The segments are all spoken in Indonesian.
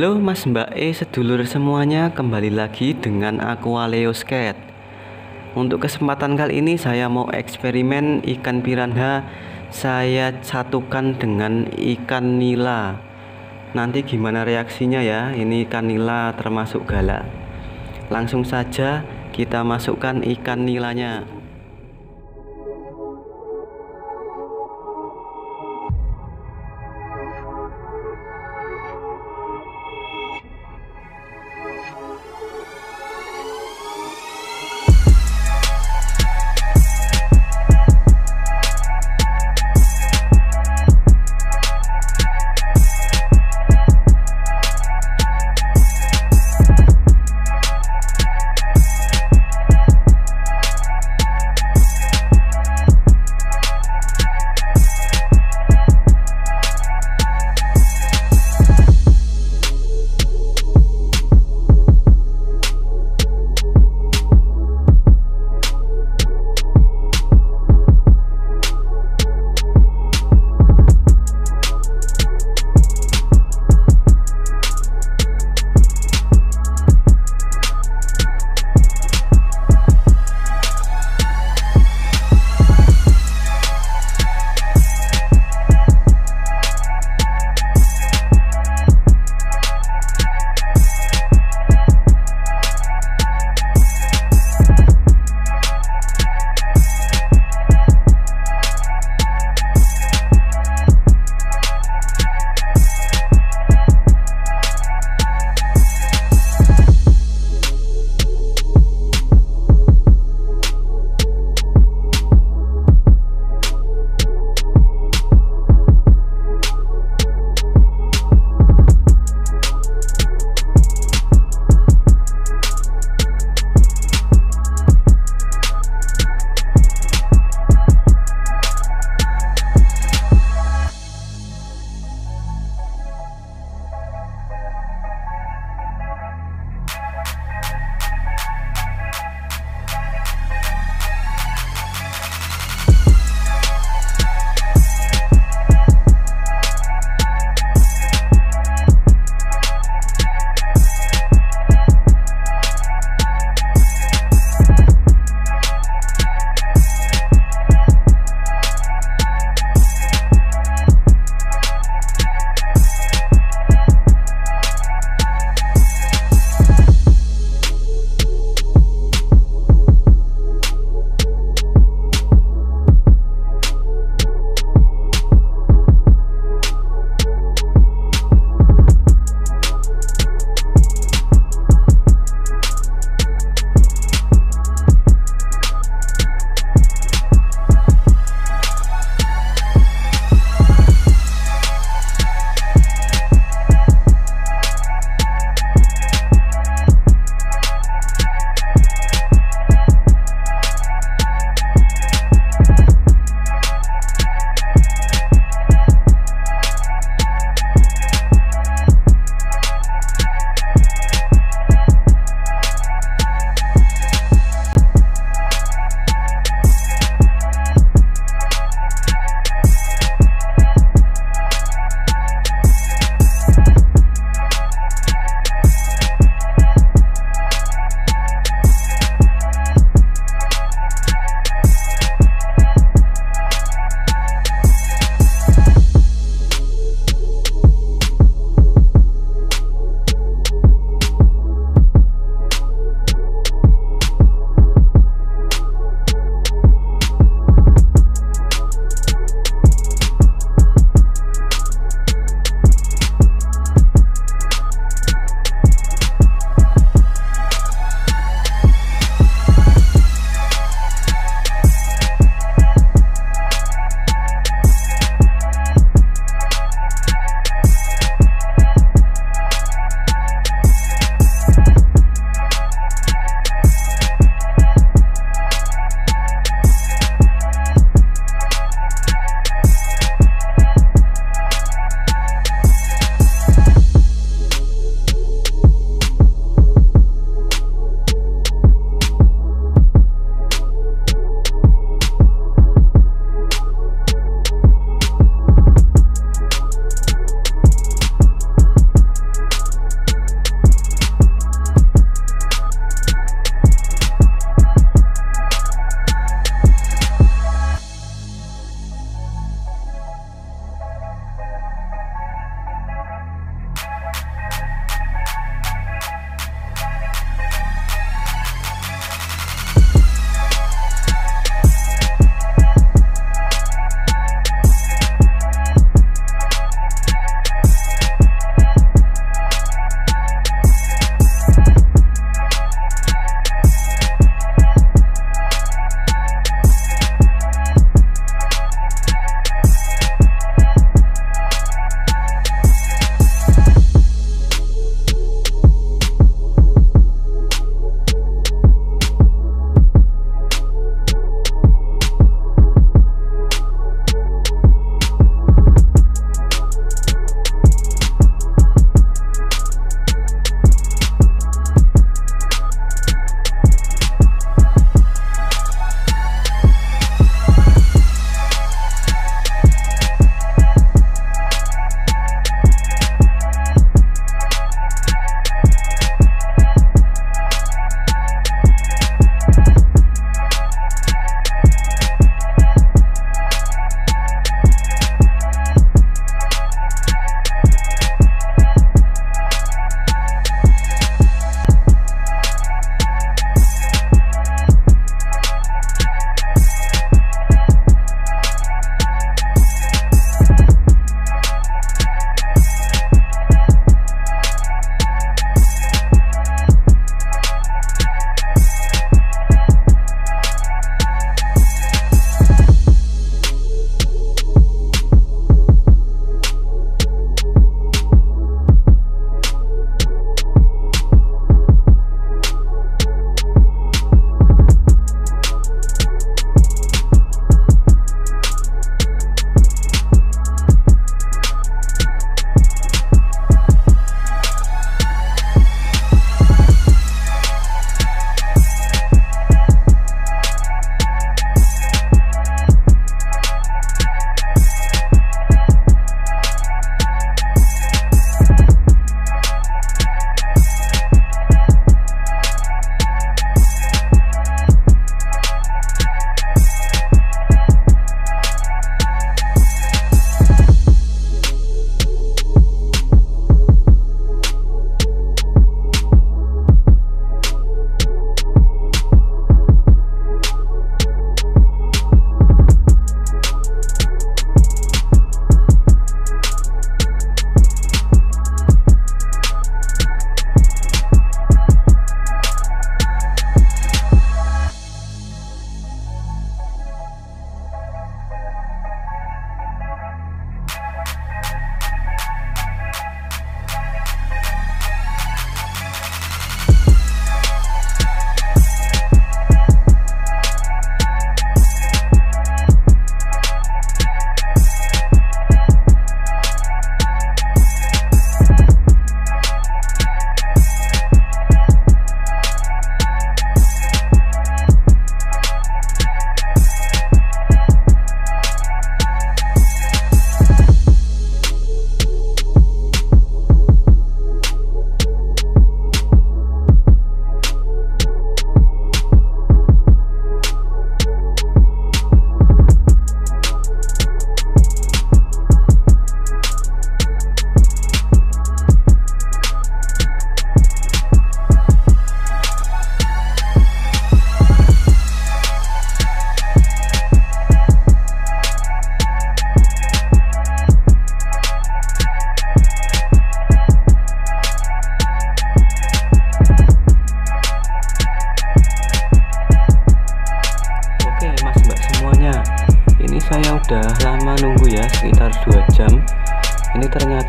Halo Mas Mbak E sedulur semuanya kembali lagi dengan aku Aleo Sket Untuk kesempatan kali ini saya mau eksperimen ikan piranha Saya satukan dengan ikan nila. Nanti gimana reaksinya ya? Ini ikan nila termasuk galak. Langsung saja kita masukkan ikan nilanya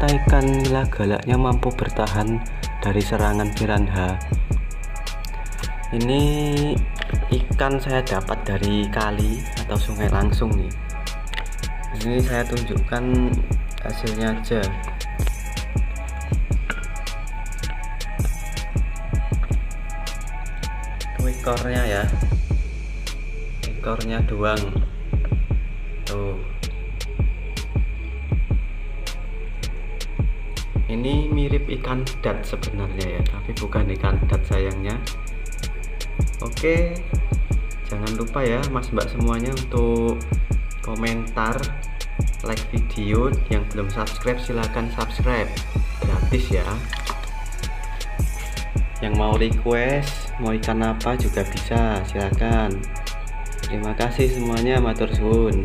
ternyata ikan nila galaknya mampu bertahan dari serangan piranha ini ikan saya dapat dari kali atau sungai langsung nih. Ini saya tunjukkan hasilnya aja. Ekornya ya. Ekornya doang. Tuh ini mirip ikan dat sebenarnya ya tapi bukan ikan dat sayangnya. Oke jangan lupa ya mas mbak semuanya untuk komentar like video yang belum subscribe silahkan subscribe. Gratis ya. Yang mau request mau ikan apa juga bisa silahkan terima kasih semuanya matur suwun